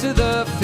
to the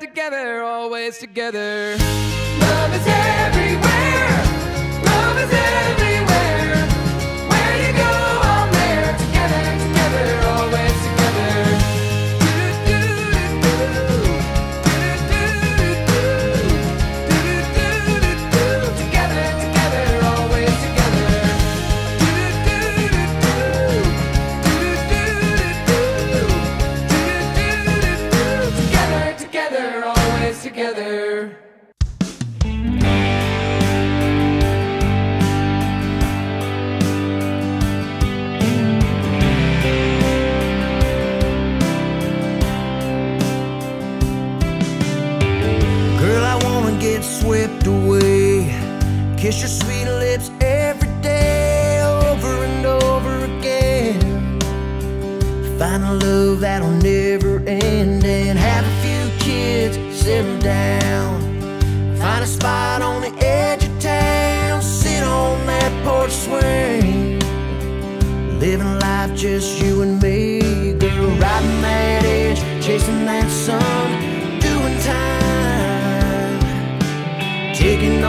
together, always together. Love is here. Kiss your sweet lips every day over and over again. Find a love that'll never end and have a few kids sitting down. Find a spot on the edge of town, sit on that porch swing. Living life just you and me, girl, riding that edge, chasing that sun, doing time, taking